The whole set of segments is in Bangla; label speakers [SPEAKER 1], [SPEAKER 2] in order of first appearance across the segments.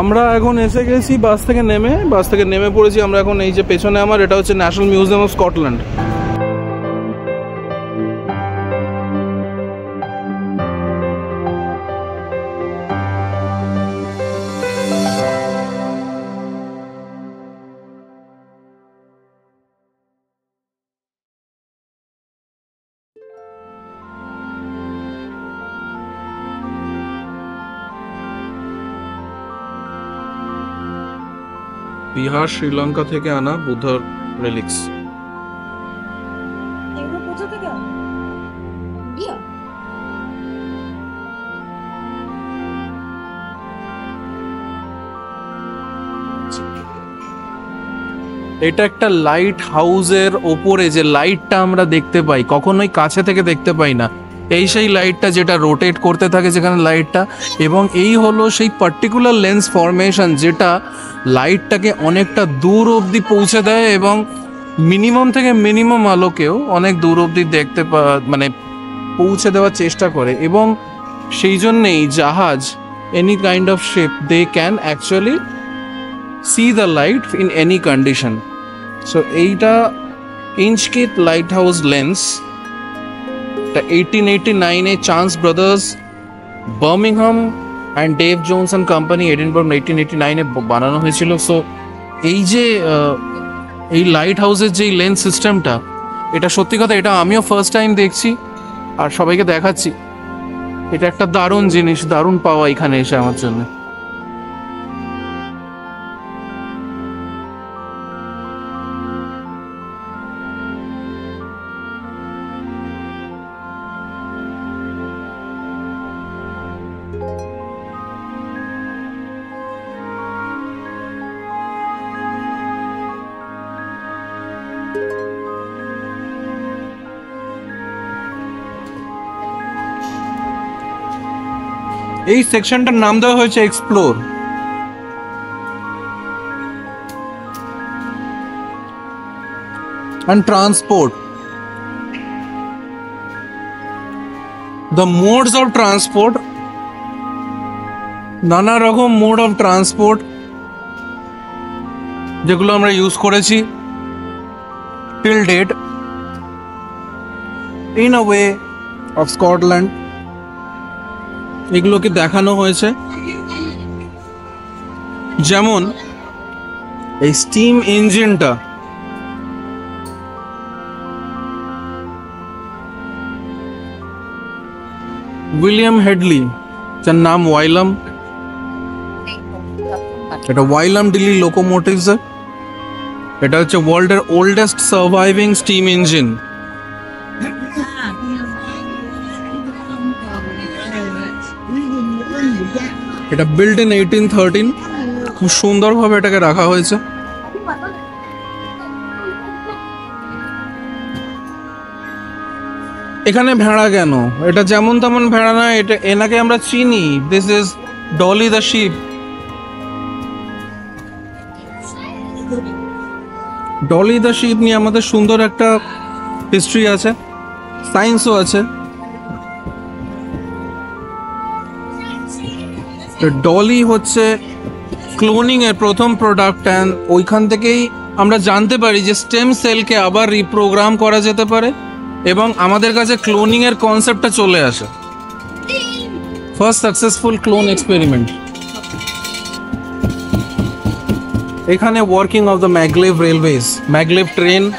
[SPEAKER 1] আমরা এখন এসে গেছি বাস থেকে নেমে, বাস থেকে নেমে পড়েছি, আমরা এখন এই যে পেছনে আমার, এটা হচ্ছে national museum of Scotland Bihar Sri Lanka থেকে আনা বুদ্ধর রেলিক্স? এটা একটা লাইট হাউসের ওপরে যে লাইটটা আমরা দেখতে পাই কখনোই কাছে থেকে দেখতে পাই না। এই সেই লাইটটা যেটা রোটেট করতে থাকে যেখানে লাইটটা এবং এই হলো সেই পার্টিকুলার লেন্স ফরমেশন যেটা লাইটটাকে অনেকটা দূর অবধি পৌঁছে দেয় এবং মিনিমাম থেকে মিনিমাম আলোকেও অনেক দূর অবধি দেখতে মানে পৌঁছে দেওয়ার চেষ্টা করে। এবং সেই জন্যেই জাহাজ any kind of shape they can actually see the light in any condition so এইটা Inchkeith light house lens eighty নাইনে Chance Brothers Birmingham and Dave Jones and company Edinburgh eighteen eighty নাইনে বানানো হয়েছিল। সো এই যে এই লাইট হাউসের যে লেন্স সিস্টেমটা এটা সত্যি কথা, এটা আমিও ফার্স্ট টাইম দেখছি, আর সবাইকে দেখাচ্ছি। এটা একটা দারুণ জিনিস, দারুণ পাওয়া এখানে এসে আমার জন্য। এই সেকশনটার নাম দেওয়া হয়েছে explore and transport the modes of transport নানা রকম মোড অফ ট্রান্সপোর্ট যেগুলো আমরা ইউজ করেছি। Till date in a way of Scotland এগুলোকে দেখানো হয়েছে। যেমন, এই স্টিম ইঞ্জিনটা উইলিয়াম হেডলি যার নাম ওয়াইলাম এটা ওয়াইলাম ডিলি লোকোমোটিভস এটা হচ্ছে ওয়ার্ল্ডের ওল্ডেস্ট সার্ভাইভিং স্টিম ইঞ্জিন এটা বিল্ড ইন এইটিন থার্টিন খুব সুন্দরভাবে এটাকে রাখা হয়েছে। এখানে ভেড়া কেন? এটা যেমন তেমন ভেড়া নয়, এটা এনাকে আমরা চিনি। This is Dolly the sheep Dolly the sheep নিয়ে আমাদের সুন্দর একটা হিস্ট্রি আছে সায়েন্সও আছে। ডলি হচ্ছে ক্লোনিং এর প্রথম প্রোডাক্ট অ্যান্ড ওইখান থেকেই আমরা জানতে পারি যে স্টেম সেলকে আবার রিপ্রোগ্রাম করা যেতে পারে এবং আমাদের কাছে ক্লোনিং এর কনসেপ্টটা চলে আসে। ফার্স্ট সাকসেসফুল ক্লোন এক্সপেরিমেন্ট এখানে working of the maglev railways maglev train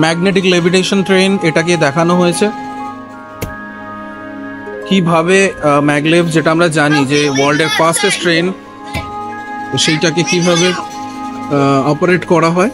[SPEAKER 1] magnetic levitation train এটাকে দেখানো হয়েছে। কীভাবে ম্যাগলেভ যেটা আমরা জানি যে ওয়ার্ল্ডের ফাস্টেস্ট ট্রেন সেইটাকে কীভাবে অপারেট করা হয়,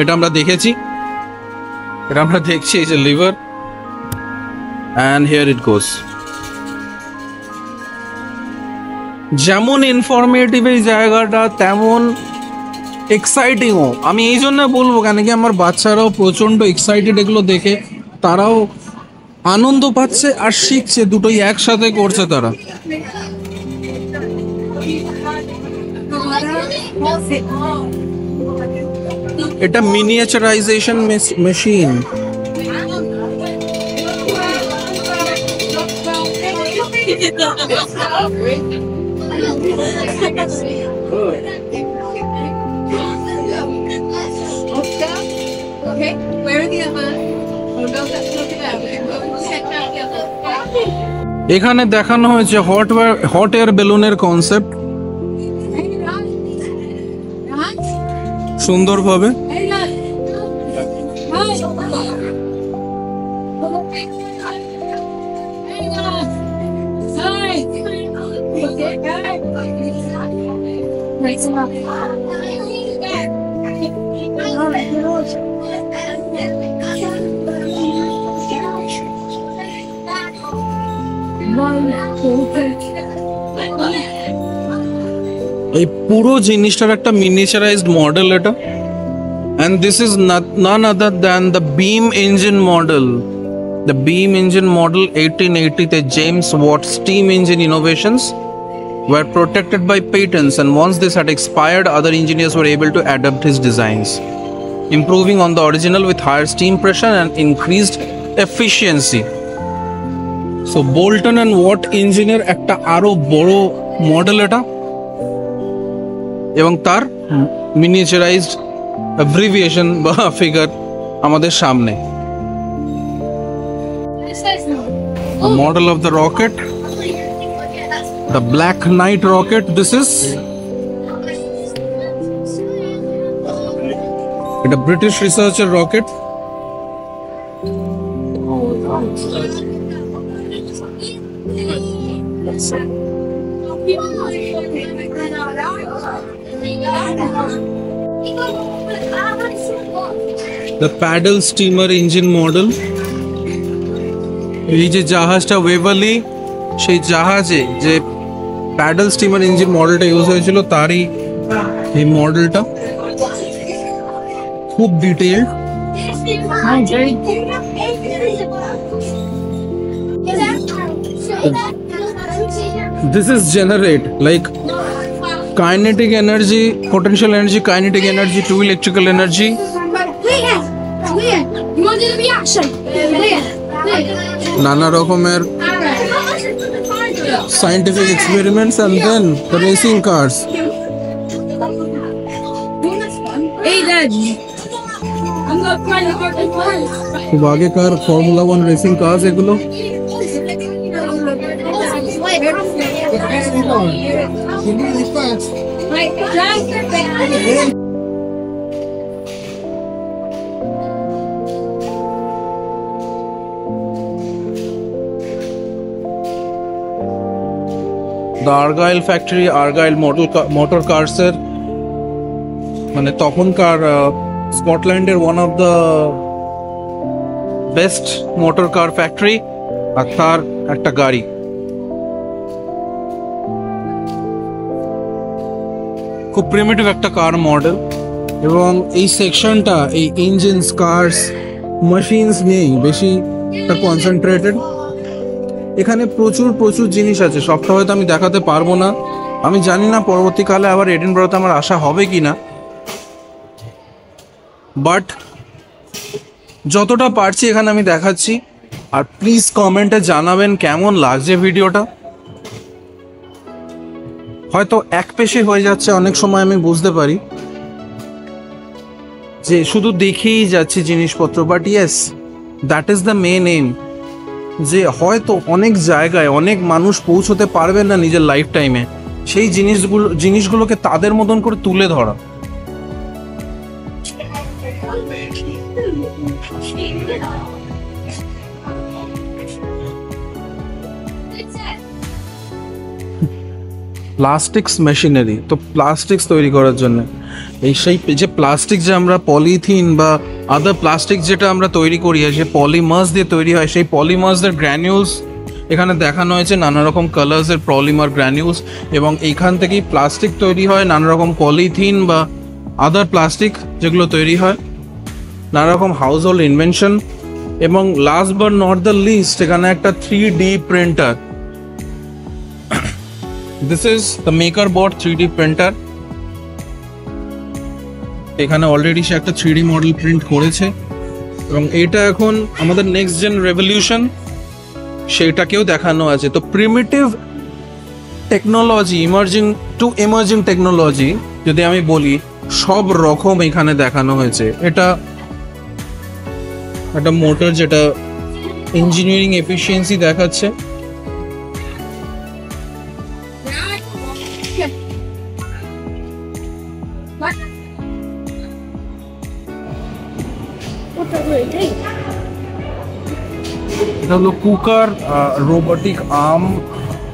[SPEAKER 1] এটা আমরা দেখেছি। এটা আমরা দেখছি, এই যে lever and here it goes যেমন ইনফরমেটিভ এই জায়গাটা, তেমন এক্সাইটিংও আমি এই জন্য বলব, কেন কি আমার বাচ্চারাও প্রচণ্ড এক্সাইটেড এগুলো দেখে, তারাও আনন্দ পাচ্ছে আর শিখছে দুটোই একসাথে করছে তারা। এটা miniaturisation machine
[SPEAKER 2] Okay, where are the others? Oh, no, that's not
[SPEAKER 1] এখানে দেখানো হয়েছে হট হট এয়ার বেলুনের কনসেপ্ট. সুন্দরভাবে।
[SPEAKER 2] Hey,
[SPEAKER 1] এই পুরো জিনিসটার একটা মিনিচারাইজড মডেল এটা and this is none other than the beam engine model the beam engine model eighteen এইটিতে James Watt steam engine innovations were protected by patents and once this had expired other engineers were able to adapt his designs improving on the original with higher steam pressure and increased efficiency So bolton and Watt ইঞ্জিনের একটা আরও বড় মডেল এটা। এবং তার মিনিচারাইজড অ্যাব্রিভিয়েশন বা ফিগার আমাদের সামনে। Model of the rocket the Black Knight rocket this is এটা ব্রিটিশ রিসার্চের rocket the paddle steamer engine model এই যে জাহাজটা ওয়েভালি সেই জাহাজে যে প্যাডেল স্টিমার ইঞ্জিন মডেলটা ইউজ হয়েছিল তারই এই মডেলটা খুব detailed This is generate like kinetic energy potential energy kinetic energy to electrical energy
[SPEAKER 2] Leah! Leah! You want to do the reaction? Leah! Leah!
[SPEAKER 1] নানা রকমের scientific experiments and then the racing cars
[SPEAKER 2] Hey, Dad! I'm gonna find the fucking place.
[SPEAKER 1] খুব আগেকার ফর্মুলা ওয়ান রেসিং কার্স এগুলো
[SPEAKER 2] Right, Dad?
[SPEAKER 1] The Argyll factory Argyll model motor কার্সের মানে তখনকার স্কটল্যান্ডের one of the best motor car factory আর তার একটা গাড়ি খুব প্রিমিটিভ একটা কার মডেল এবং এই সেকশনটা এই ইঞ্জিনস কার্স মেশিনস নেই বেশি একটা কনসেন্ট্রেটেড এখানে প্রচুর প্রচুর জিনিস আছে, সবটা হয়তো আমি দেখাতে পারব না। আমি জানি না পরবর্তীকালে আবার এডেন এডিনবরাতে আমার আশা হবে কি না বাট যতটা পারছি এখানে আমি দেখাচ্ছি। আর প্লিজ কমেন্টে জানাবেন কেমন লাগছে ভিডিওটা হয়তো এক পেশে হয়ে যাচ্ছে, অনেক সময় আমি বুঝতে পারি। যে শুধু দেখেই যাচ্ছি জিনিসপত্র but yes that is the main aim যে হয়তো অনেক জায়গায় অনেক মানুষ পৌঁছতে পারবেন না নিজের লাইফ টাইমে সেই জিনিসগুলো, জিনিসগুলোকে তাদের মতন করে তুলে ধরা। প্লাস্টিক্স মেশিনারি তো প্লাস্টিক্স তৈরি করার জন্য। এই সেই যে প্লাস্টিক যে আমরা পলিথিন বা আদার প্লাস্টিক যেটা আমরা তৈরি করি যে পলিমার্স দিয়ে তৈরি হয়, সেই পলিমার্সদের গ্র্যানিউলস এখানে দেখানো হয়েছে নানা রকম কালার্সের পলিমার গ্র্যানিউলস এবং এইখান থেকেই প্লাস্টিক তৈরি হয়, নানা রকম পলিথিন বা আদার প্লাস্টিক যেগুলো তৈরি হয়, নানা রকম হাউস হোল্ড ইনভেনশন এবং last but not the least এখানে একটা three D printer the maker board three D printer এখানে অলরেডি সে একটা থ্রি মডেল প্রিন্ট করেছে। এবং এটা এখন আমাদের নেক্সট জেন রেভলিউশন সেটাকেও দেখানো আছে। তো primitive technology emerging to emerging technology যদি আমি বলি, সব রকম এখানে দেখানো হয়েছে। এটা একটা মোটর যেটা ইঞ্জিনিয়ারিং এফিসিয়েন্সি দেখাচ্ছে। এটা হলো কুকার রোবোটিক আর্ম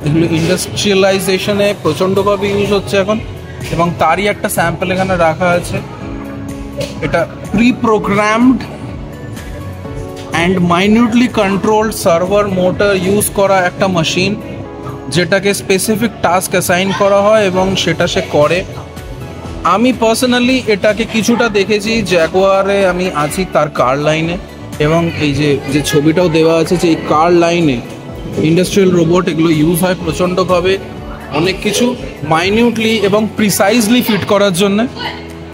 [SPEAKER 1] এগুলো ইন্ডাস্ট্রিয়ালাইজেশনে প্রচণ্ডভাবে ইউজ হচ্ছে এখন, এবং তারই একটা স্যাম্পল এখানে রাখা আছে। এটা pre programmed and minutely controlled server motor use করা একটা মেশিন যেটাকে স্পেসিফিক টাস্ক অ্যাসাইন করা হয় এবং সেটা সে করে। আমি পার্সোনালি এটাকে কিছুটা দেখেছি জ্যাকোয়ারে আমি আছি তার কার লাইনে এবং এই যে যে ছবিটাও দেওয়া আছে যে এই কার লাইনে ইন্ডাস্ট্রিয়াল রোবট এগুলো ইউজ হয় প্রচণ্ডভাবে অনেক কিছু মাইনিউটলি এবং প্রিসাইজলি ফিট করার জন্য।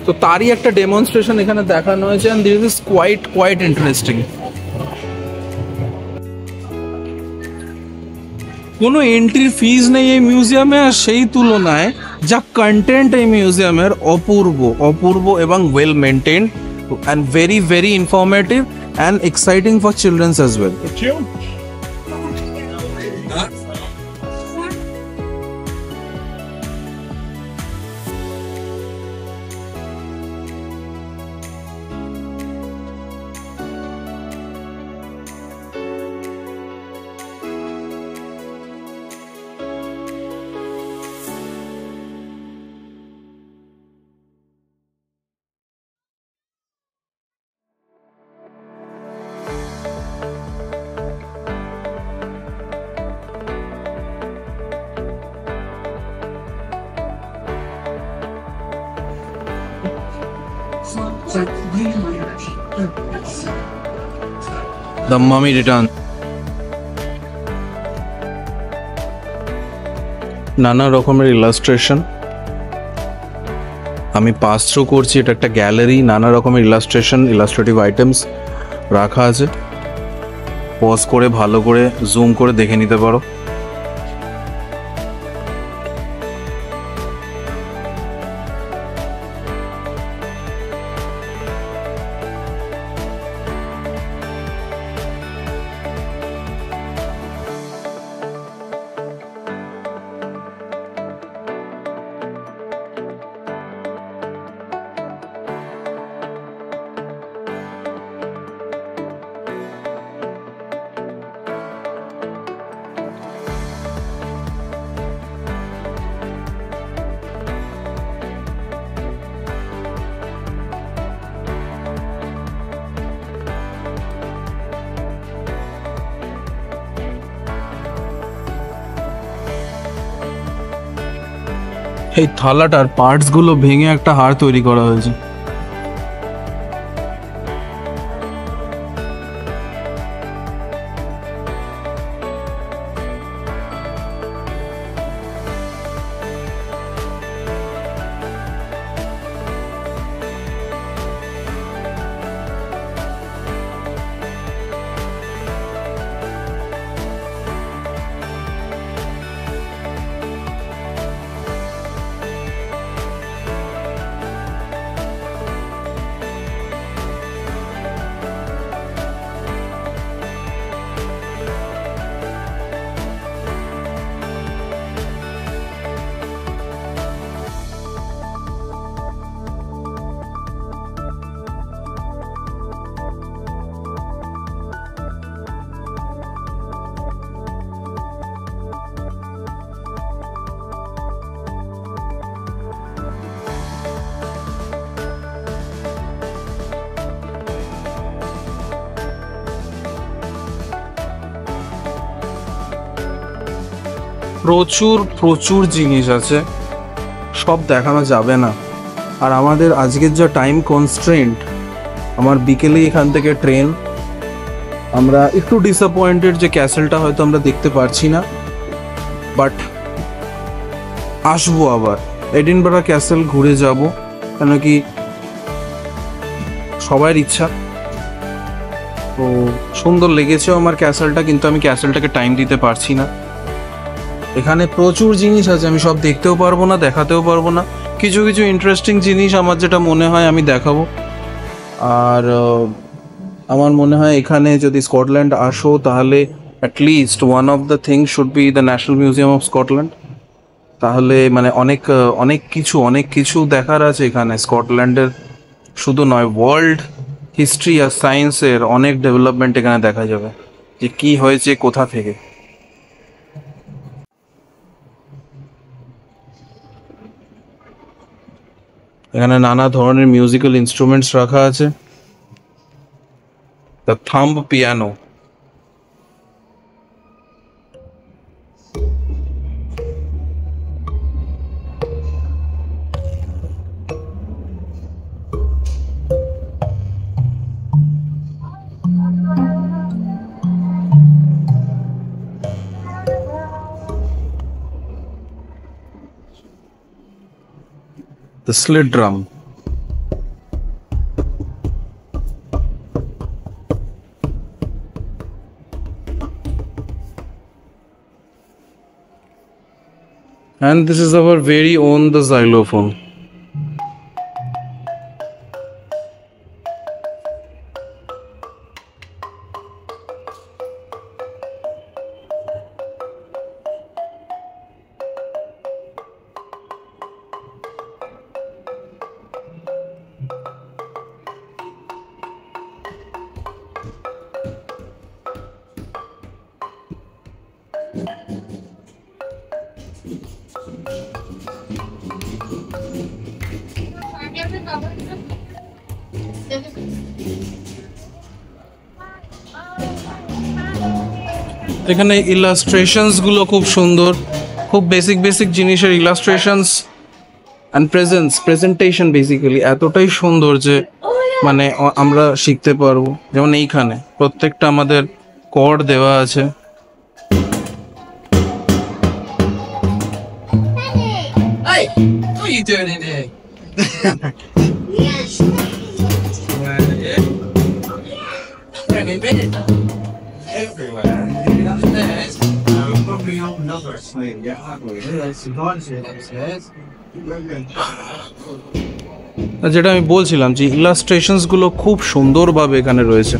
[SPEAKER 1] তো তারই একটা ডেমনস্ট্রেশন এখানে দেখানো হয়েছে and this is quite quite interesting কোনো এন্ট্রি ফিজ নেই এই মিউজিয়ামে আর সেই তুলনায় যা কন্টেন্ট এই মিউজিয়ামের অপূর্ব অপূর্ব এবং well maintained and very very informative and exciting for childrens as well the mummy returns নানা রকমের ইলাস্ট্রেশন আমি পাস থ্রু করছি, এটা একটা গ্যালারি নানা রকমের ইলাস্ট্রেশন ইলাস্ট্রেটিভ আইটেমস রাখা আছে। পজ করে, ভালো করে জুম করে দেখে নিতে পারো। এই থালাটার পার্টসগুলো ভেঙে একটা হাড় তৈরি করা হয়েছে। প্রচুর প্রচুর জিনিস আছে। সব দেখানো যাবে না। আর আমাদের আজকের যা টাইম কনস্ট্রেন্ট আমার বিকেলে এখান থেকে ট্রেন আমরা একটু ডিসঅ্যাপয়েন্টেড যে ক্যাসেলটা হয়তো আমরা দেখতে পারছি না। বাট আসব আবার। এডিনবারা ক্যাসেল ঘুরে যাব। কেন কি সবার ইচ্ছা। তো সুন্দর লেগেছে আমার ক্যাসেলটা কিন্তু আমি ক্যাসেলটাকে টাইম দিতে পারছি না। এখানে প্রচুর জিনিস আছে, আমি সব দেখতেও পারব না, দেখাতেও পারব না। কিছু কিছু ইন্টারেস্টিং জিনিস আমার যেটা মনে হয় আমি দেখাবো। আর আমার মনে হয় এখানে যদি স্কটল্যান্ড আসো, তাহলে at least one of the thing should be the national museum of Scotland তাহলে মানে অনেক অনেক কিছু অনেক কিছু দেখার আছে এখানে। স্কটল্যান্ডের শুধু নয় ওয়ার্ল্ড হিস্ট্রি আর সায়েন্সের অনেক ডেভেলপমেন্ট এখানে দেখা যাবে। যে কি হয়েছে, কোথা থেকে? এখানে নানা ধরনের মিউজিক্যাল ইনস্ট্রুমেন্টস রাখা আছে। The thumb piano the slit drum. And this is our very own the xylophone. এখানে ইলাস্ট্রেশনসগুলো খুব সুন্দর খুব বেসিক বেসিক জিনিসের illustrations and presence presentation basically এতটাই সুন্দর যে মানে আমরা শিখতে পারব। যেমন এইখানে প্রত্যেকটা আমাদের কর্ড দেওয়া আছে।
[SPEAKER 3] Hey, guys here upstairs.
[SPEAKER 1] আর যেটা আমি বলছিলাম যে ইলাস্ট্রেশনসগুলো খুব সুন্দরভাবে এখানে রয়েছে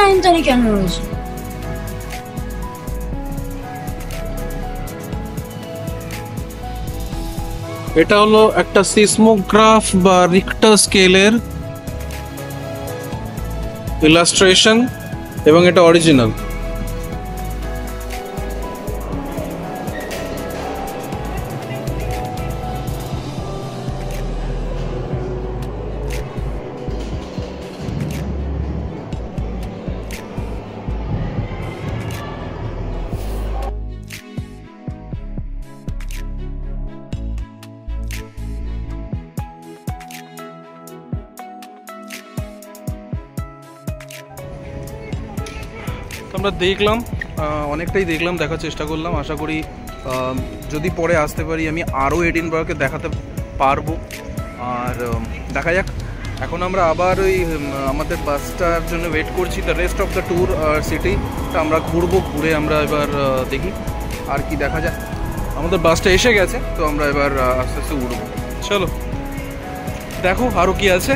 [SPEAKER 4] লাইনটারে কেন রয়েছে
[SPEAKER 1] এটা হলো একটা সিসমোগ্রাফ বা রিক্টার স্কেলের ইলাস্ট্রেশন এবং এটা অরিজিনাল আমরা দেখলাম অনেকটাই দেখলাম, দেখার চেষ্টা করলাম। আশা করি যদি পরে আসতে পারি, আমি আরও এডিনবার্গকে দেখাতে পারব। আর দেখা যাক। এখন আমরা আবার ওই আমাদের বাসটার জন্য ওয়েট করছি the rest of the tour city আমরা ঘুরবো, ঘুরে আমরা এবার দেখি আর কি দেখা যাক। আমাদের বাসটা এসে গেছে, তো আমরা এবার আস্তে আস্তে উঠবো চলো, দেখো আরও কি আছে।